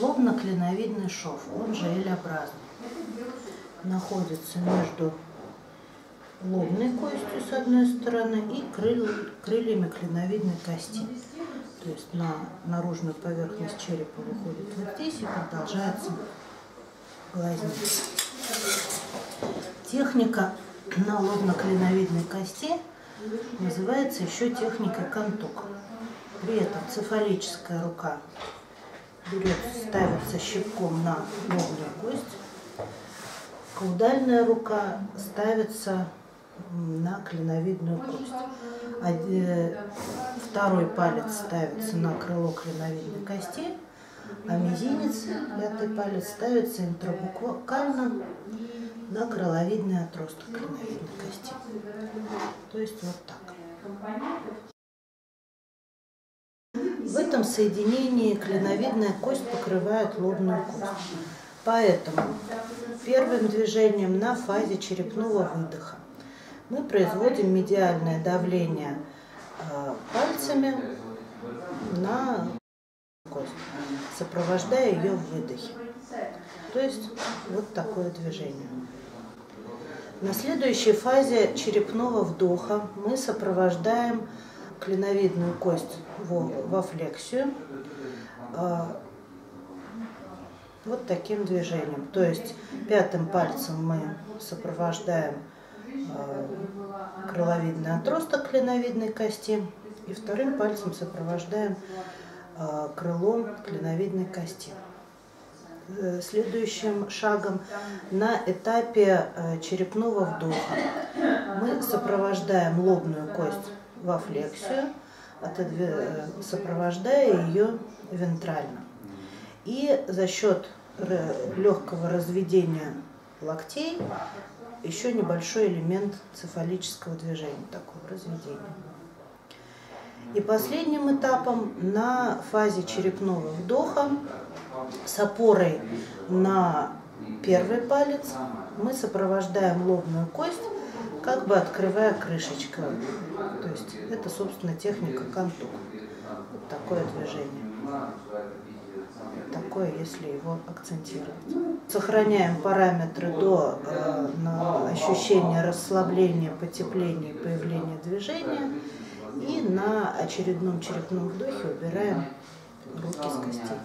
Лобно-клиновидный шов, он же L-образный, находится между лобной костью с одной стороны и крыль, крыльями клиновидной кости. То есть на наружную поверхность черепа выходит вот здесь и продолжается глазница. Техника на лобно-клиновидной кости называется еще техника контук. При этом цефалическая рука берется, ставится щипком на лобную кость, каудальная рука ставится на клиновидную кость. Второй палец ставится на крыло клиновидной кости, а мизинец, пятый палец, ставится интрабукально на крыловидный отросток клиновидной кости. То есть вот так. В этом соединении клиновидная кость покрывает лобную кость. Поэтому первым движением на фазе черепного выдоха мы производим медиальное давление э, пальцами на кость, сопровождая ее в выдохе. То есть вот такое движение. На следующей фазе черепного вдоха мы сопровождаем клиновидную кость во флексию э, вот таким движением. То есть пятым пальцем мы сопровождаем Э, крыловидный отросток клиновидной кости и вторым пальцем сопровождаем э, крыло клиновидной кости. Э, следующим шагом на этапе черепного вдоха мы сопровождаем лобную кость во флексию, сопровождая ее вентрально. И за счет легкого разведения локтей еще небольшой элемент цефалического движения, такого разведения. И последним этапом на фазе черепного вдоха с опорой на первый палец мы сопровождаем лобную кость, как бы открывая крышечку. То есть это, собственно, техника контур. Вот такое движение такое, если его акцентировать. Сохраняем параметры до э, на ощущения расслабления, потепления, появления движения. И на очередном черепном вдохе убираем руки с костей.